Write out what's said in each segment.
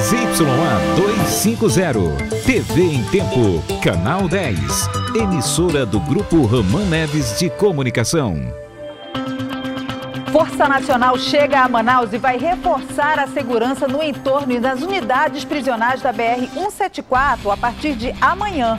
ZYA 250. TV em Tempo. Canal 10. Emissora do Grupo Ramã Neves de Comunicação. Força Nacional chega a Manaus e vai reforçar a segurança no entorno e nas unidades prisionais da BR-174 a partir de amanhã.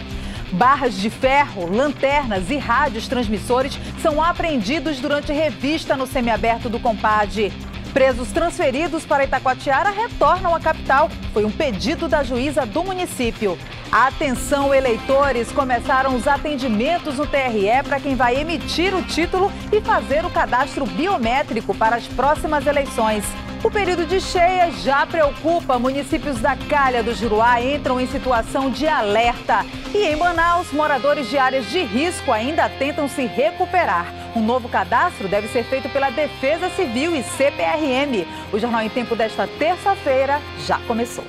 Barras de ferro, lanternas e rádios transmissores são apreendidos durante revista no semiaberto do Compade. Presos transferidos para Itacoatiara retornam à capital. Foi um pedido da juíza do município. Atenção, eleitores! Começaram os atendimentos no TRE para quem vai emitir o título e fazer o cadastro biométrico para as próximas eleições. O período de cheia já preocupa. Municípios da Calha do Juruá entram em situação de alerta. E em Manaus, moradores de áreas de risco ainda tentam se recuperar. Um novo cadastro deve ser feito pela Defesa Civil e CPRM. O Jornal em Tempo desta terça-feira já começou.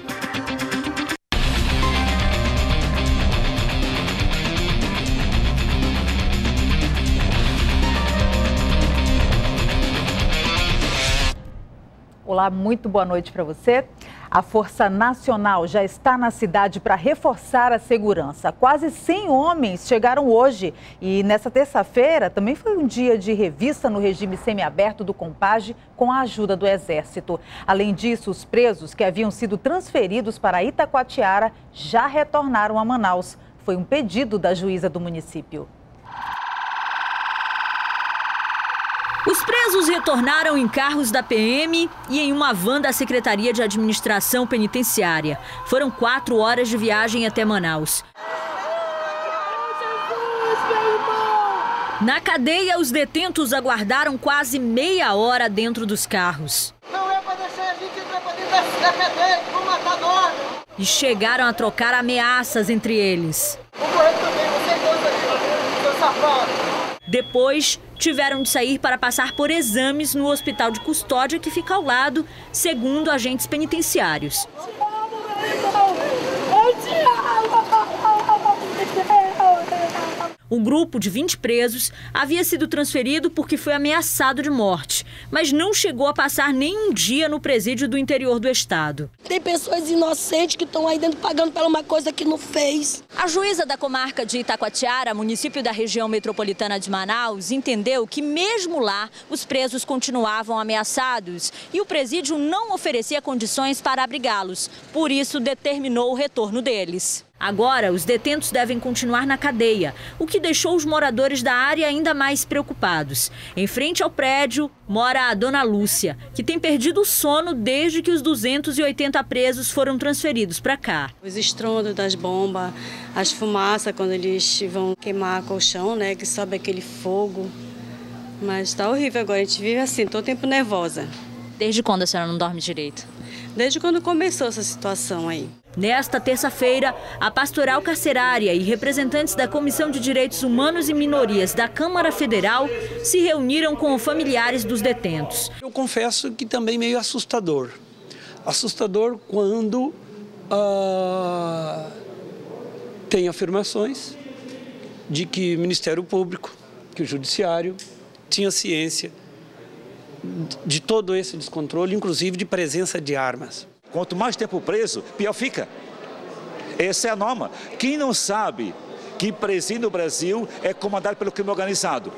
Olá, muito boa noite para você. A Força Nacional já está na cidade para reforçar a segurança. Quase 100 homens chegaram hoje e nessa terça-feira também foi um dia de revista no regime semiaberto do Compage com a ajuda do Exército. Além disso, os presos que haviam sido transferidos para Itacoatiara já retornaram a Manaus. Foi um pedido da juíza do município. Os presos retornaram em carros da PM e em uma van da Secretaria de Administração Penitenciária. Foram quatro horas de viagem até Manaus. Na cadeia, os detentos aguardaram quase meia hora dentro dos carros. Não é para deixar a gente entrar para dentro da cadeia, vão matar nós. E chegaram a trocar ameaças entre eles. Vou morrer também, dois seu safado. Depois, tiveram de sair para passar por exames no hospital de custódia que fica ao lado, segundo agentes penitenciários. O grupo de 20 presos havia sido transferido porque foi ameaçado de morte, mas não chegou a passar nem um dia no presídio do interior do estado. Tem pessoas inocentes que estão aí dentro pagando por uma coisa que não fez. A juíza da comarca de Itacoatiara, município da região metropolitana de Manaus, entendeu que mesmo lá os presos continuavam ameaçados e o presídio não oferecia condições para abrigá-los. Por isso determinou o retorno deles. Agora, os detentos devem continuar na cadeia, o que deixou os moradores da área ainda mais preocupados. Em frente ao prédio, mora a dona Lúcia, que tem perdido o sono desde que os 280 presos foram transferidos para cá. Os estrondos das bombas, as fumaças quando eles vão queimar colchão, né, que sobe aquele fogo. Mas está horrível agora, a gente vive assim, todo tempo nervosa. Desde quando a senhora não dorme direito? Desde quando começou essa situação aí. Nesta terça-feira, a Pastoral Carcerária e representantes da Comissão de Direitos Humanos e Minorias da Câmara Federal se reuniram com familiares dos detentos. Eu confesso que também meio assustador. Assustador quando ah, tem afirmações de que o Ministério Público, que o Judiciário tinha ciência de todo esse descontrole, inclusive de presença de armas. Quanto mais tempo preso, pior fica. Essa é a norma. Quem não sabe que presídio no Brasil é comandado pelo crime organizado?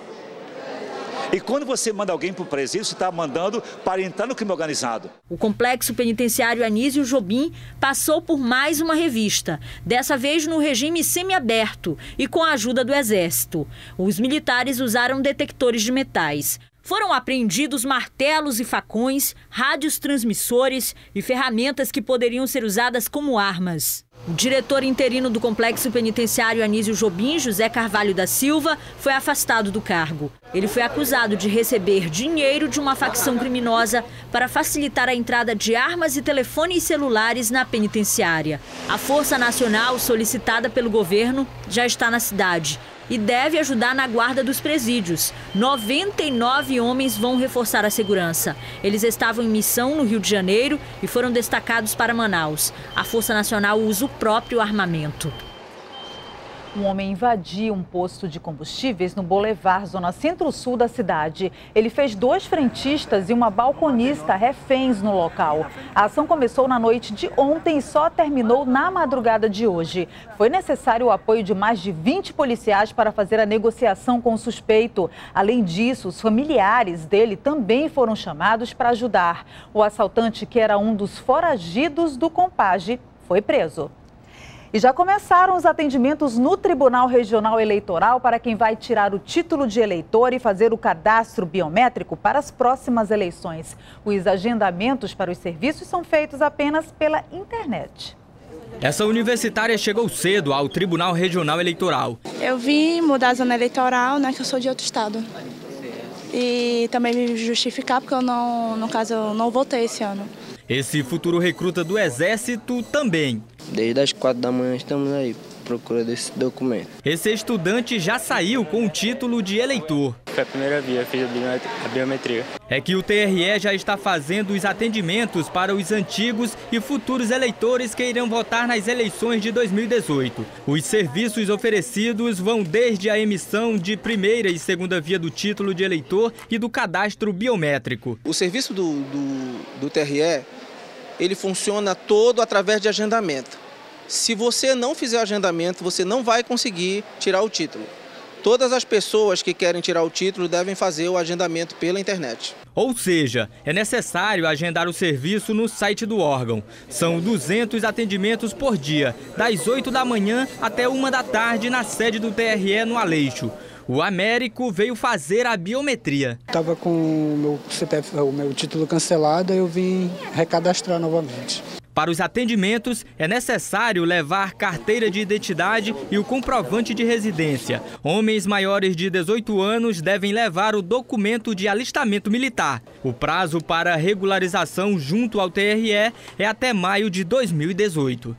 E quando você manda alguém para o presídio, você está mandando para entrar no crime organizado. O complexo penitenciário Anísio Jobim passou por mais uma revista, dessa vez no regime semiaberto e com a ajuda do Exército. Os militares usaram detectores de metais. Foram apreendidos martelos e facões, rádios transmissores e ferramentas que poderiam ser usadas como armas. O diretor interino do complexo penitenciário Anísio Jobim, José Carvalho da Silva, foi afastado do cargo. Ele foi acusado de receber dinheiro de uma facção criminosa para facilitar a entrada de armas e telefones celulares na penitenciária. A Força Nacional, solicitada pelo governo, já está na cidade e deve ajudar na guarda dos presídios. 99 homens vão reforçar a segurança. Eles estavam em missão no Rio de Janeiro e foram destacados para Manaus. A Força Nacional usa o próprio armamento. Um homem invadiu um posto de combustíveis no Boulevard, zona centro-sul da cidade. Ele fez dois frentistas e uma balconista reféns no local. A ação começou na noite de ontem e só terminou na madrugada de hoje. Foi necessário o apoio de mais de 20 policiais para fazer a negociação com o suspeito. Além disso, os familiares dele também foram chamados para ajudar. O assaltante, que era um dos foragidos do Compage, foi preso. E já começaram os atendimentos no Tribunal Regional Eleitoral para quem vai tirar o título de eleitor e fazer o cadastro biométrico para as próximas eleições. Os agendamentos para os serviços são feitos apenas pela internet. Essa universitária chegou cedo ao Tribunal Regional Eleitoral. Eu vim mudar a zona eleitoral, né, que eu sou de outro estado. E também me justificar, porque eu não, no caso, eu não votei esse ano. Esse futuro recruta do Exército também. Desde as quatro da manhã estamos aí procura desse documento. Esse estudante já saiu com o título de eleitor. Foi a primeira via, fiz a biometria. É que o TRE já está fazendo os atendimentos para os antigos e futuros eleitores que irão votar nas eleições de 2018. Os serviços oferecidos vão desde a emissão de primeira e segunda via do título de eleitor e do cadastro biométrico. O serviço do, do, do TRE, ele funciona todo através de agendamento. Se você não fizer agendamento, você não vai conseguir tirar o título. Todas as pessoas que querem tirar o título devem fazer o agendamento pela internet. Ou seja, é necessário agendar o serviço no site do órgão. São 200 atendimentos por dia, das 8 da manhã até 1 da tarde na sede do TRE no Aleixo. O Américo veio fazer a biometria. Estava com o meu, CPF, o meu título cancelado, eu vim recadastrar novamente. Para os atendimentos, é necessário levar carteira de identidade e o comprovante de residência. Homens maiores de 18 anos devem levar o documento de alistamento militar. O prazo para regularização junto ao TRE é até maio de 2018.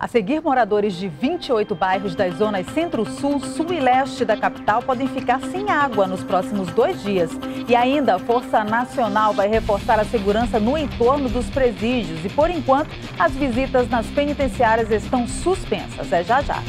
A seguir, moradores de 28 bairros das zonas Centro-Sul, Sul e Leste da capital podem ficar sem água nos próximos dois dias. E ainda, a Força Nacional vai reforçar a segurança no entorno dos presídios. E, por enquanto, as visitas nas penitenciárias estão suspensas. É já já.